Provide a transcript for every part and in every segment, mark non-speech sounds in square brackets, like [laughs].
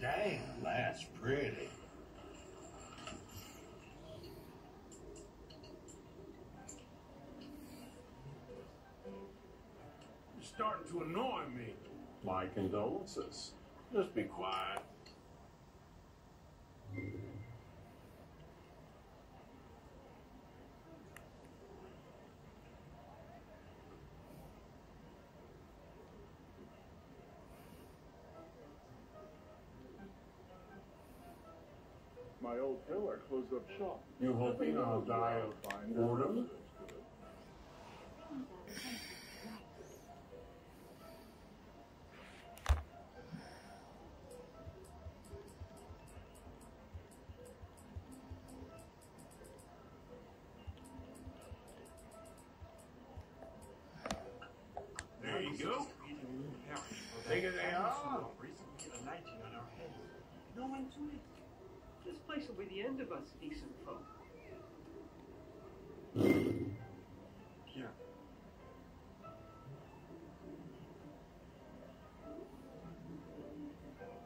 coat. Damn, that's pretty. You're starting to annoy me. My condolences. Just be quiet. My old tailor closed up shop. You hoping I'll die of boredom? There you go. Bigger they are. Recently alighting on our heads. No one to it. This place will be the end of us decent folk. Yeah.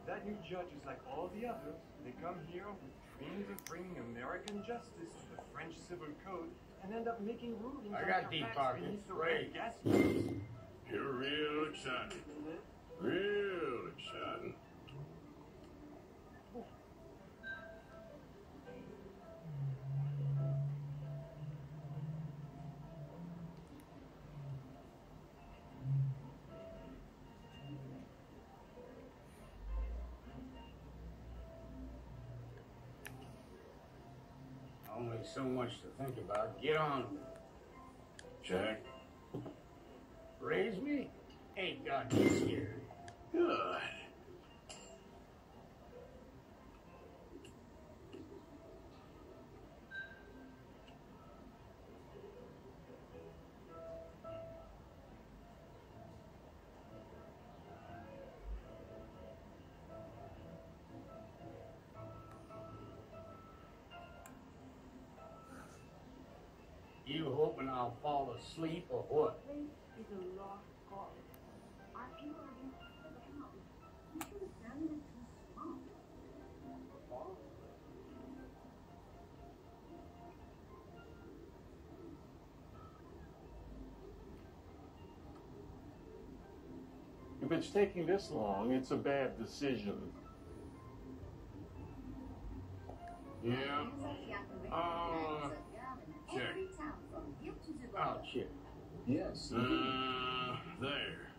That new judge is like all the others. They come here with dreams of bringing American justice to the French civil code and end up making rulings I got deep pockets. beneath the Great. red gas mask. You're real excited. Real excited. Only so much to think about. Get on. Jack. Raise me? Ain't got me scared. Good. You hoping I'll fall asleep or what? is a lost cause. Our people are being pulled out. You should have done it too small. If it's taking this long, it's a bad decision. Yeah. Uh, check. Oh, shit. Yes. Uh, there.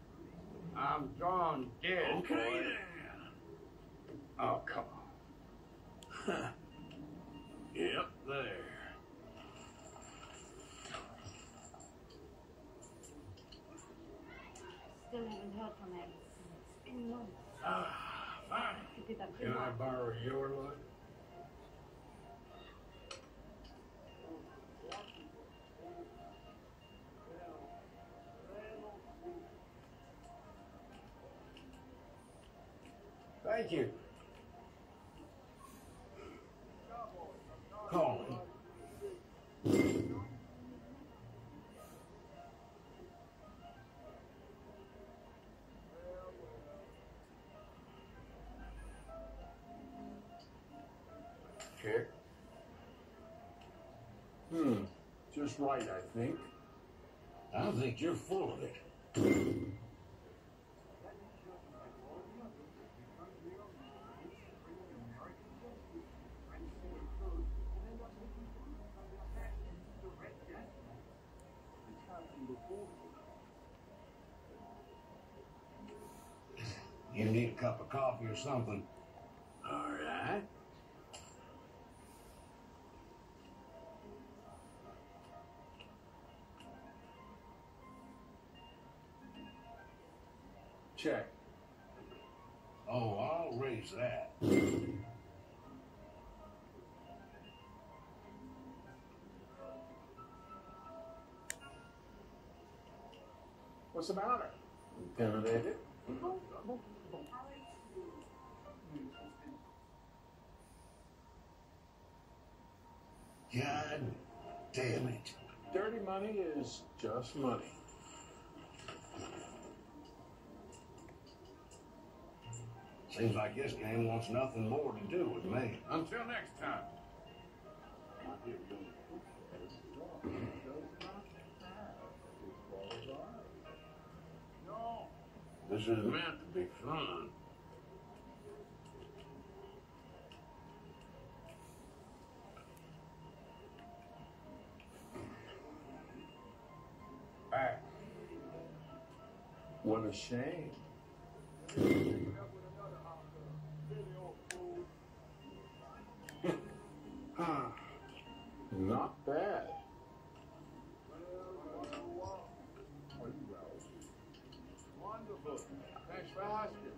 I'm drawn dead. Okay boy. then. Oh, come on. [laughs] Yep, there. Still haven't heard from him. It's been months. Ah, fine. He did that Can I borrow your look? Thank you. Calling. Check. Hmm. Just right, I think. I think you're full of it. Cup of coffee or something. All right. Check. Oh, I'll raise that. What's the matter? Intimidated? God damn it. Dirty money is just money. Seems like this game wants nothing more to do with me. Until next time. No, this is meant to be fun. What a shame. [laughs] Not bad. Wonderful. Thanks for asking.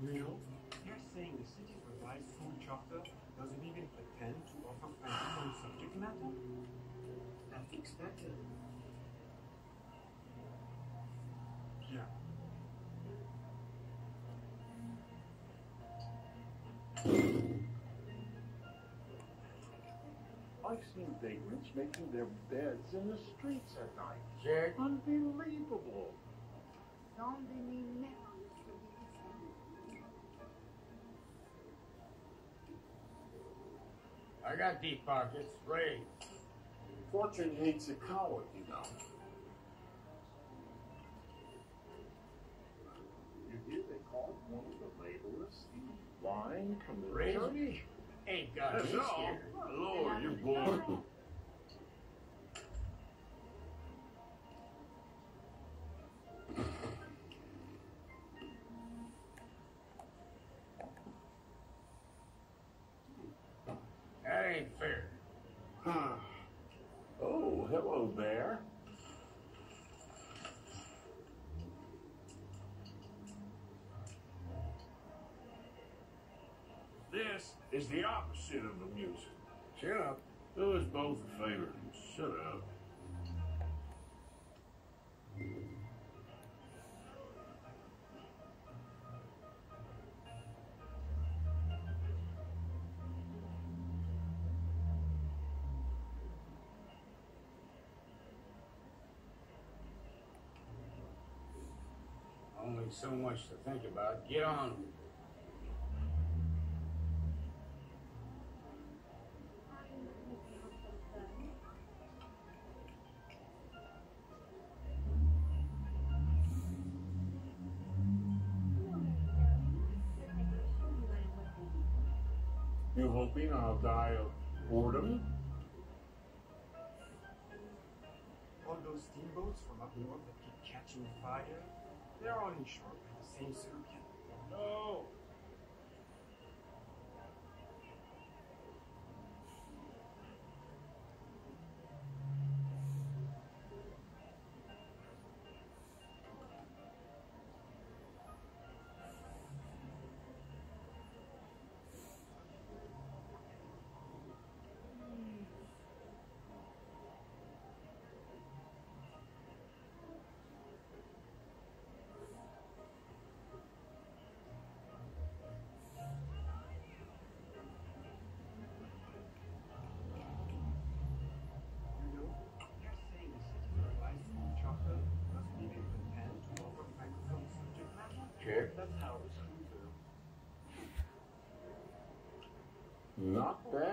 Real? You're saying the city's revised food charter doesn't even pretend to offer francophone subject matter? That's expected. Yeah. I've seen vagrants making their beds in the streets at night. Check. Unbelievable. Don't be me now. I got deep pockets. Raise. Fortune hates a coward, you know. You hear they called one of the laborers the wine Raise commissioner? me. Ain't got me That's all. scared. Lord, you're bored. [laughs] That ain't fair. oh, hello there. This is the opposite of amusing. Shut up. Who is both a favor shut up. Only so much to think about. Get on. with it. You hoping I'll die of boredom? All those steamboats from up north that keep catching fire, they're all insured Not bad.